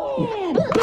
Oh, man.